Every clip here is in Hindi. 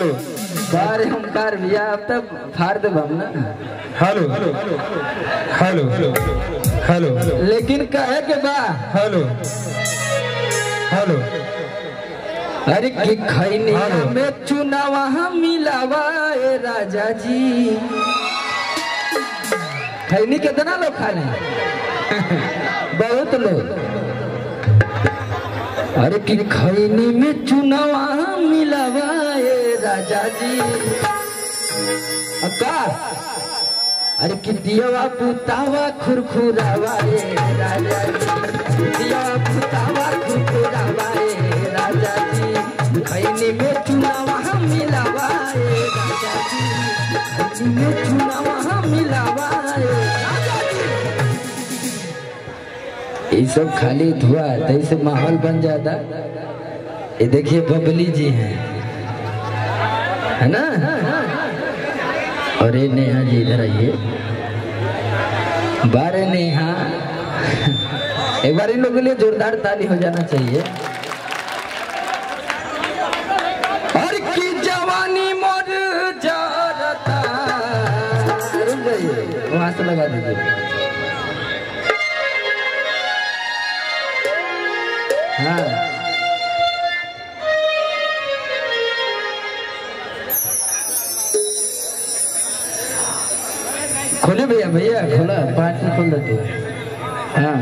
हेलो। बार हम कार भैया अब तक फाड़ दे हम ना। हेलो। हेलो। हेलो। हेलो लेकिन कहे के बा? हेलो। हेलो। अरे कि खैनी हेलो। में चुनावा हम मिलावा ए राजा जी। खैनी कितना लोग खा रहे बहुत लोग। अरे कि खैनी में चुनावा हम मिलावा ए राजा जी। अक्का अरे कि दियावा पुतावा खुरखुरावा ए राजा जी। दियावा पुतावा खुरखुरावा ए राजा जी। खैनी में चुनावा हम मिलावा ए राजा जी। खैनी में चुनावा हम मिलावा जी। ये सब खाली धुआ तो इससे माहौल बन जाता। ये देखिए बबली जी हैं। है ना? ये नेहा जी, इधर आइए। बारे नेहा। एक बार इन लोगों के लिए जोरदार ताली हो जाना चाहिए। जवानी वहाँ से लगा दीजिए। खोले भैया भैया खोला। पार्टी खोल दे तू हाँ।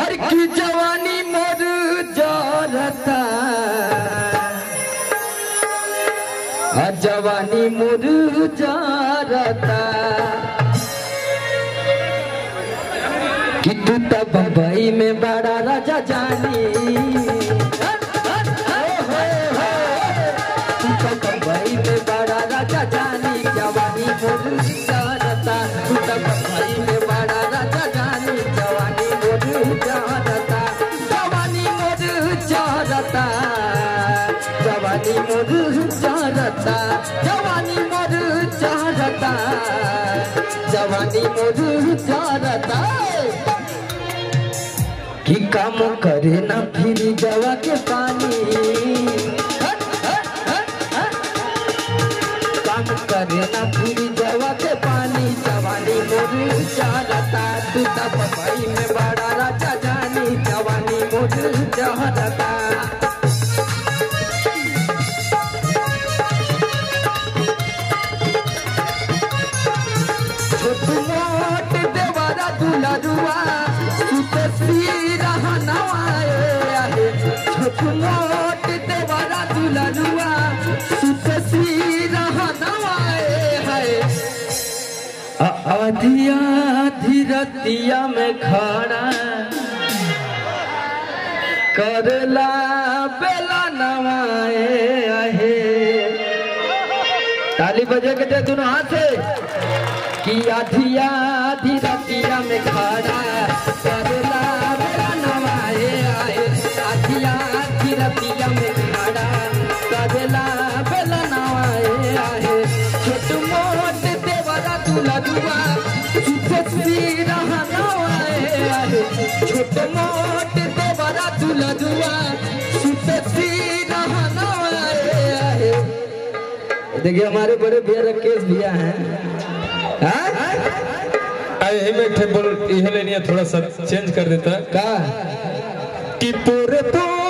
और की जवानी मोर जरता आ जवानी मोर जरता कि तू तो बम्बई में बड़ा राजा जानी। जवानी मोर जारता कि काम करे ना फिर जवा के पानी। काम करे ना फिर जवा के पानी। जवानी मोर चाहता तू तब में बड़ा राजा जानी। जवानी मोर चाहता आधिया धीरतिया में खड़ा करला बेला नवाए आहे। ताली बजे के दे दोनों हाथ से। कि आधिया आधी रतिया में खड़ा करला रतिया में खड़ा बेला नवाए छोट मोट देवरा दुआ रहा नवाए छोट मोट देवरा दुआ रहा नवाए देखिए हमारे बड़े भैया राकेश भैया हैं। हाँ? थे बोल थोड़ा सा चेंज कर देता का कि पोरे पोरे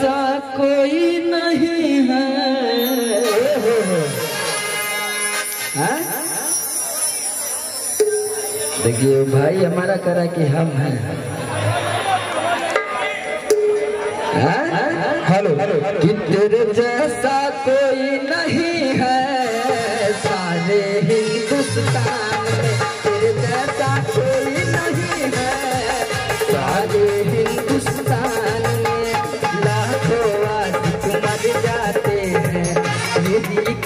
जैसा कोई नहीं है। हाँ? देखिए भाई, हमारा करा कि हम हैं। Hello hello. कि तेरे जैसा कोई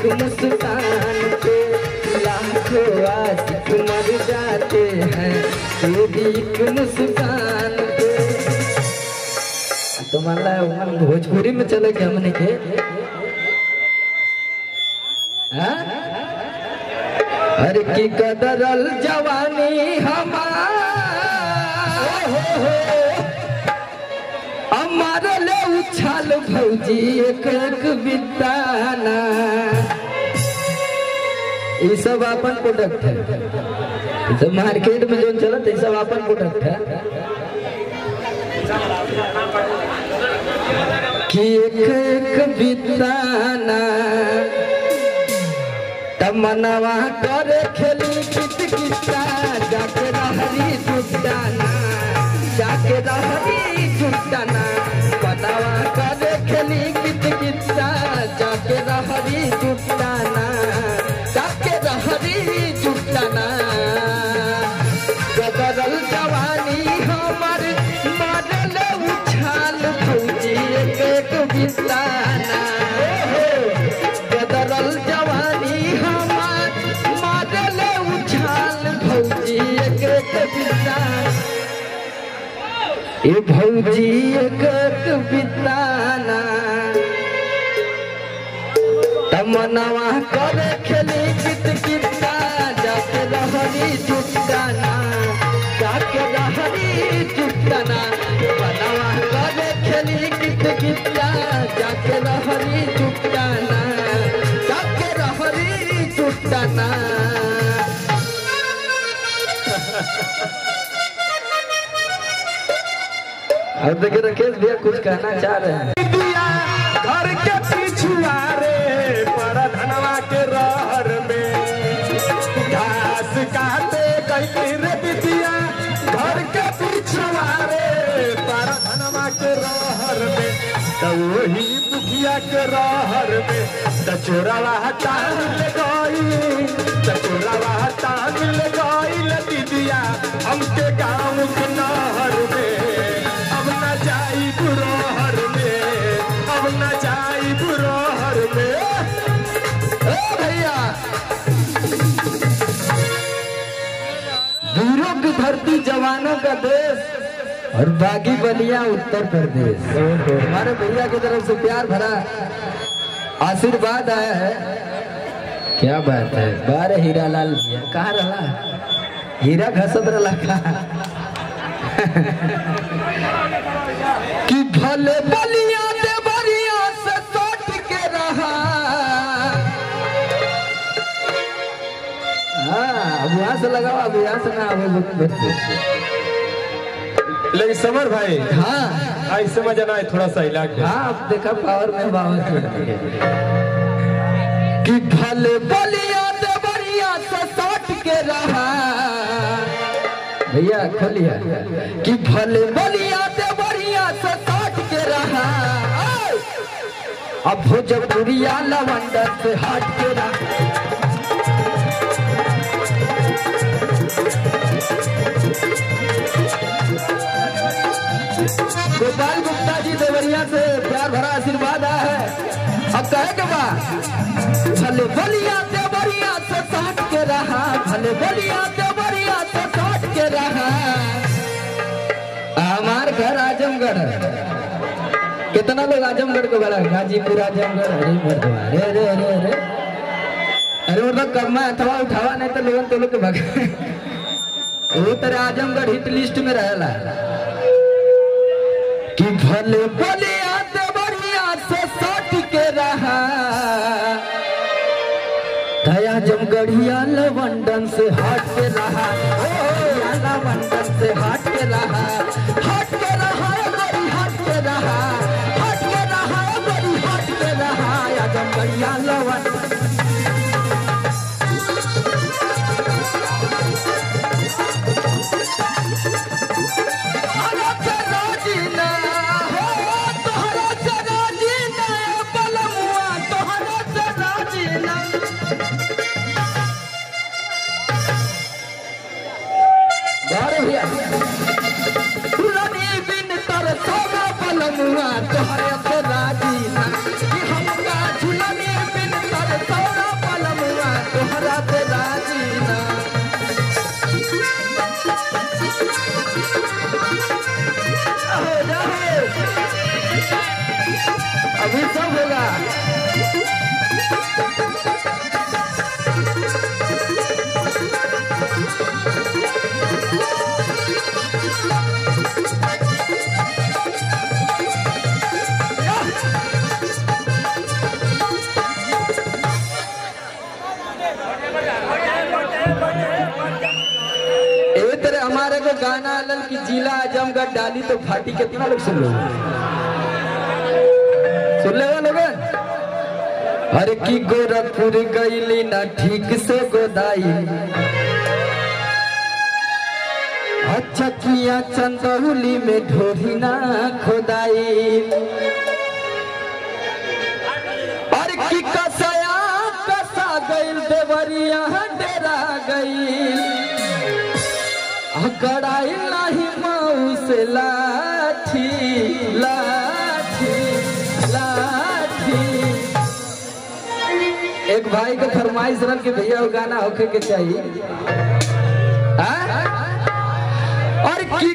मुस्कान पे लाखों आशिक मर जाते हैं एक मुस्कान पे तो मान ला हम भोजपुरी में चले के हमने के हाँ? अरे की कदरल जवानी हमार हमार ले उछाल भौजी, एक एक बिताना। ये सब अपन प्रोडक्ट है सब मार्केट में जो चलत है सब अपन प्रोडक्ट है कि एक एक बिताना। तमनवा करे खेली, कित किता जाके रहरी जुटाना जाके रहरी जुटाना बिताना ए भौजी बिताना। तमनवा करे खेली कित रहरी जुटाना। जाके रहरी जुटाना। बनवा करे खेली रहरी रहरी अब राकेश भैया कुछ कहना चाह रहे हैं घर के पिछुआ रे पर धनवा के रहर में घास घर के पिछुआ रे पर धनवा के रहर में तो वही मुखिया के रहर में तो चोरावा टांग ले गई हमके गाँव नहर भैया। वीरों की धरती जवानों का देश और बागी बलिया उत्तर प्रदेश। हमारे भैया की तरफ़ से प्यार भरा आशीर्वाद आया है। क्या बात है? बारह हीरा लाल भैया, कहाँ रहा हीरा घसत कहाँ कि भले बलिया दे बरिया से सट के रहा हाँ अब यहाँ से लगाओ अब यहाँ से ना अब लेकिन समर भाई हाँ ऐसे मज़ा ना थोड़ा सा के हाँ अब देखा पावर में पावर कि भले बलिया दे बरिया से सट के रहा भैया खोलिया कि भले बलिया दे बरिया से सट के रहा! अब भोजपुरिया लवंडर से हट के रहा गोपाल गुप्ता जी देवरिया से प्यार भरा आशीर्वाद आया है अब कहे के बा, भले बलिया देवरिया से साट के रहा, भले बलिया से रहा। हमार घर आजमगढ़। कितना लोग आजमगढ़ को बड़ा गाजीपुर, आजमगढ़ अरे मर्दवा रे रे रे रे अरे, वो तो कम्मा अथवा उठावा, नहीं तो तो लोग भगा वो तेरे आजमगढ़ हिट लिस्ट में रहेला। कि भले भले आते बढ़िया से सट के रहा। दया जमगढ़िया, लवंडन से हट से हट हमारे को गाना आलल कि जिला आजमगढ़ डाली तो फाटी कितना लोग सुन लो। सुन ले लोग? अरे की गोरखपुर गईली ना ठीक से गोदाई। अच्छा किया चंदौली में ढोरी ना खोदाई। और की कसया कसा गईल देवरिया डेरा गईल गड़ाई नहीं माऊ लाठी एक भाई के फरमाइश रख के भैया गाना होके के चाहिए हाँ? और की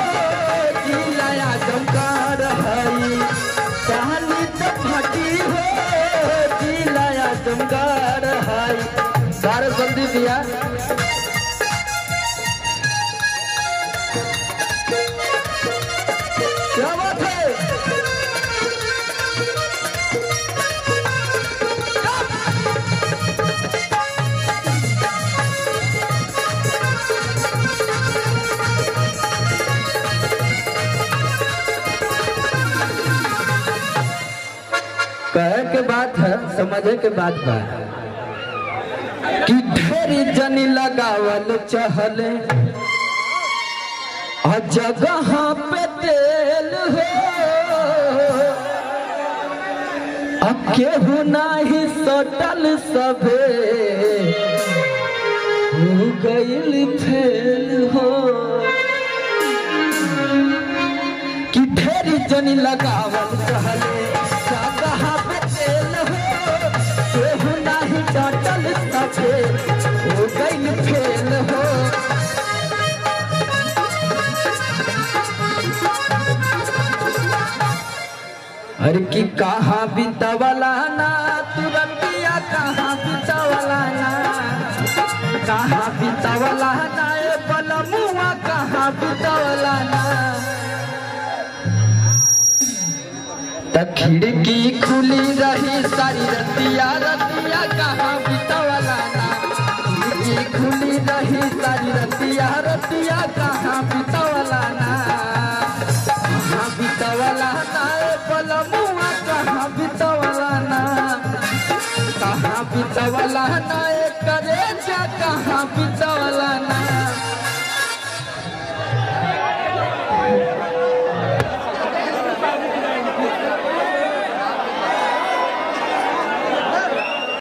है? कहे के बात है समझे के बात ढेरी जनी लगावल चहल। जगह पे तेल हो। अब केहू नाही सटल सभे। हो फेल हो। कि ढेरी जनी लगावल चहले। हर की कहाँ बितवला ना तुरंतिया कहाँ बितवला ना। कहाँ बलमुआ कहाँ खिड़की खुली रही, सारी रतिया रतिया। खिड़की खुली तारी रतिया रतिया कहाँ बितवला ना? कहा बितवला ना? पलमुआ कहा कहाँ बितवला ना? कहाँ बितवला ना? ए करेजा कहाँ बितवला